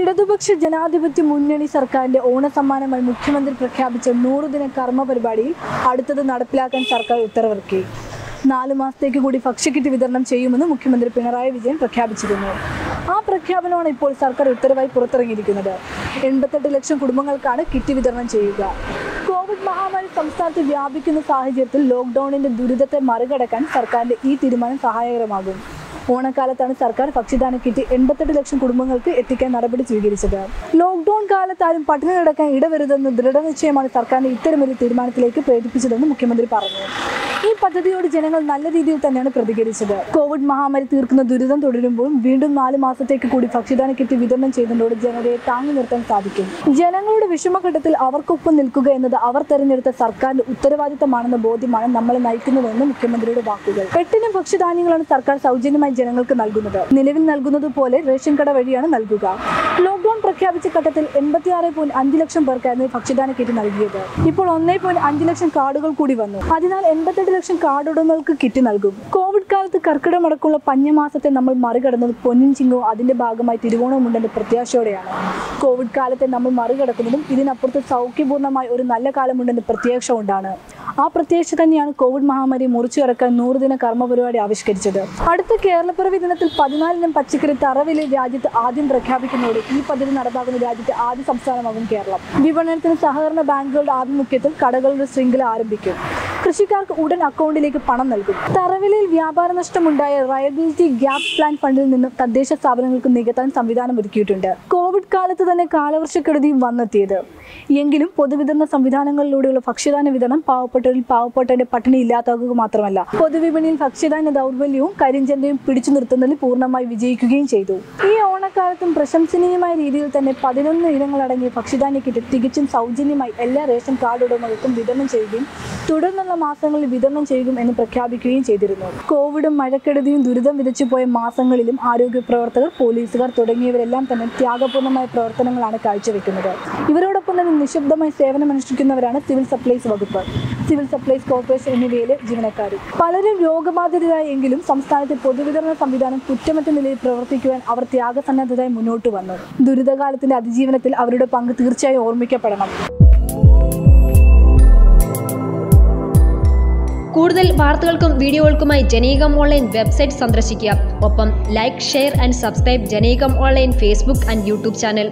ഇടതുപക്ഷ ജനാധിപത്യ മുന്നണി സർക്കാരിന്റെ ഓണസമ്മാനമായി മുഖ്യമന്ത്രി പ്രഖ്യാപിച്ച നൂറുദിന കർമ്മ പരിപാടിയിൽ അടുത്തത് നടപ്പിലാക്കാൻ സർക്കാർ ഉത്തരവിറക്കി. നാലു മാസത്തേക്ക് കൂടി ഭക്ഷ്യക്കിറ്റ് വിതരണം ചെയ്യുമെന്ന് മുഖ്യമന്ത്രി പിണറായി വിജയൻ പ്രഖ്യാപിച്ചിരുന്നു. ആ പ്രഖ്യാപനമാണ് ഇപ്പോൾ സർക്കാർ ഉത്തരവായി പുറത്തിറങ്ങിയിരിക്കുന്നത്. എൺപത്തെട്ട് ലക്ഷം കുടുംബങ്ങൾക്കാണ് കിറ്റ് വിതരണം ചെയ്യുക. കോവിഡ് മഹാമാരി സംസ്ഥാനത്ത് വ്യാപിക്കുന്ന സാഹചര്യത്തിൽ ലോക്ക്ഡൌണിന്റെ ദുരിതത്തെ മറികടക്കാൻ സർക്കാരിന്റെ ഈ തീരുമാനം സഹായകരമാകും. ഓണക്കാലത്താണ് സർക്കാർ ഭക്ഷ്യദാന കിറ്റ് എൺപത്തെട്ട് ലക്ഷം കുടുംബങ്ങൾക്ക് എത്തിക്കാൻ നടപടി സ്വീകരിച്ചത്. ലോക്ക്ഡൌൺ കാലത്താലും പട്ടിണി കിടക്കാൻ ഇടവരുതെന്ന് ദൃഢനിശ്ചയമാണ് സർക്കാരിന്റെ ഇത്തരമൊരു തീരുമാനത്തിലേക്ക് പ്രേരിപ്പിച്ചതെന്ന് മുഖ്യമന്ത്രി പറഞ്ഞു. ഈ പദ്ധതിയോട് ജനങ്ങൾ നല്ല രീതിയിൽ തന്നെയാണ് പ്രതികരിച്ചത്. കോവിഡ് മഹാമാരി തീർക്കുന്ന ദുരിതം തുടരുമ്പോൾ വീണ്ടും നാല് മാസത്തേക്ക് കൂടി ഭക്ഷ്യധാന കിറ്റ് വിതരണം ചെയ്യുന്നതോട് ജനതയെ താങ്ങി നിർത്താൻ സാധിക്കും. ജനങ്ങളുടെ വിഷമഘട്ടത്തിൽ അവർക്കൊപ്പം നിൽക്കുക എന്നത് അവർ തെരഞ്ഞെടുത്ത സർക്കാരിന്റെ ഉത്തരവാദിത്തമാണെന്ന ബോധ്യമാണ് നമ്മളെ നയിക്കുന്നതെന്ന് മുഖ്യമന്ത്രിയുടെ വാക്കുകൾ. എട്ടിനും ഭക്ഷ്യധാന്യങ്ങളാണ് സർക്കാർ സൗജന്യമായി ജനങ്ങൾക്ക് നൽകുന്നത്. നിലവിൽ നൽകുന്നത് പോലെ റേഷൻ കട വഴിയാണ് നൽകുക. ലോക്ക്ഡൌൺ പ്രഖ്യാപിച്ച ഘട്ടത്തിൽ എൺപത്തിയാറ് പോയിന്റ് അഞ്ച് ലക്ഷം പേർക്കായിരുന്നു ഭക്ഷ്യദാന കിറ്റ് നൽകിയത്. ഇപ്പോൾ ഒന്നേ പോയിന്റ് അഞ്ച് ലക്ഷം കാർഡുകൾ കൂടി വന്നു. അതിനാൽ എൺപത്തെട്ട് ലക്ഷം കാർഡ് ഉടമകൾക്ക് കിറ്റ് നൽകും. കോവിഡ് കാലത്ത് കർക്കിടമടക്കമുള്ള പഞ്ഞമാസത്തെ നമ്മൾ മറികടന്നത് പൊന്നിൻ ചിങ്ങവും അതിന്റെ ഭാഗമായി തിരുവോണവും ഉണ്ടെന്ന പ്രത്യാശയോടെയാണ്. കോവിഡ് കാലത്തെ നമ്മൾ മറികടക്കുന്നതും ഇതിനപ്പുറത്ത് സൗഖ്യപൂർണമായ ഒരു നല്ല കാലമുണ്ടെന്ന് പ്രത്യാശ കൊണ്ടാണ്. ആ പ്രത്യേകിച്ച് തന്നെയാണ് കോവിഡ് മഹാമാരി മുറിച്ചു കടക്കാൻ നൂറുദിന കർമ്മ പരിപാടി ആവിഷ്കരിച്ചത്. അടുത്ത കേരളപ്പിറവി ദിനത്തിൽ പതിനാലിനും പച്ചക്കറി തറവിൽ രാജ്യത്ത് ആദ്യം പ്രഖ്യാപിക്കുന്നതോടെ ഈ പദ്ധതി നടപ്പാക്കുന്ന രാജ്യത്തെ ആദ്യ സംസ്ഥാനമാകും കേരളം. വിപണനത്തിന് സഹകരണ ബാങ്കുകളുടെ ആഭിമുഖ്യത്തിൽ കടകളുടെ ശൃംഖല ആരംഭിക്കും. കൃഷിക്കാർക്ക് ഉടൻ അക്കൗണ്ടിലേക്ക് പണം നൽകും. തറവിലയിൽ വ്യാപാര നഷ്ടമുണ്ടായ റയബിലിറ്റി ഗ്യാപ് പ്ലാൻ ഫണ്ടിൽ നിന്ന് തദ്ദേശ സ്ഥാപനങ്ങൾക്ക് നികത്താൻ സംവിധാനം ഒരുക്കിയിട്ടുണ്ട്. കോവിഡ് കാലത്ത് തന്നെ കാലവർഷക്കെടുതിയും വന്നെത്തിയത്. എങ്കിലും പൊതുവിതരണ സംവിധാനങ്ങളിലൂടെയുള്ള ഭക്ഷ്യധാന വിതരണം പാവപ്പെട്ടവരിൽ പാവപ്പെട്ടവരുടെ പട്ടിണി ഇല്ലാതാക്കുക മാത്രമല്ല പൊതുവിപണിയിൽ ഭക്ഷ്യധാന ദൗർബല്യവും കരിഞ്ചന്തയും പിടിച്ചു നിർത്തുന്നതിൽ പൂർണമായി വിജയിക്കുകയും ചെയ്തു. ഈ ഓണക്കാലത്തും പ്രശംസനീയമായ രീതിയിൽ തന്നെ പതിനൊന്ന് ഇനങ്ങളടങ്ങിയ ഭക്ഷ്യധാന്യ കിറ്റ് തികച്ചും സൗജന്യമായി എല്ലാ റേഷൻ കാർഡ് ഉടമകൾക്കും വിതരണം ചെയ്യുകയും തുടർന്നുള്ള മാസങ്ങളിൽ വിതരണം ചെയ്യും എന്ന് പ്രഖ്യാപിക്കുകയും ചെയ്തിരുന്നു. കോവിഡും മഴക്കെടുതിയും ദുരിതം വിതച്ചു പോയ മാസങ്ങളിലും ആരോഗ്യ പ്രവർത്തകർ പോലീസുകാർ തുടങ്ങിയവരെല്ലാം തന്നെ ത്യാഗപൂർണമായ പ്രവർത്തനങ്ങളാണ് കാഴ്ചവെക്കുന്നത്. ഇവരോടൊപ്പം തന്നെ നിശബ്ദമായി സേവനമനുഷ്ഠിക്കുന്നവരാണ് സിവിൽ സപ്ലൈസ് വകുപ്പ്. സിവിൽ സപ്ലൈസ് കോർപ്പറേഷൻ എന്നിവയിലെ ജീവനക്കാരും പലരും രോഗബാധിതരായെങ്കിലും സംസ്ഥാനത്തെ പൊതുവിതരണ സംവിധാനം കുറ്റമറ്റ നിലയിൽ പ്രവർത്തിക്കുവാൻ അവർ ത്യാഗസന്നദ്ധരായി മുന്നോട്ട് വന്നു. ദുരിതകാലത്തിന്റെ അതിജീവനത്തിൽ അവരുടെ പങ്ക് തീർച്ചയായും ഓർമ്മിക്കപ്പെടണം. കൂടുതൽ വാർത്തകൾക്കും വീഡിയോകൾക്കുമായി ജനീകം ഓൺലൈൻ വെബ്സൈറ്റ് സന്ദർശിക്കുക. ഒപ്പം like share and subscribe ജനീകം online Facebook and YouTube channel.